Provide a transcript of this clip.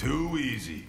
Too easy.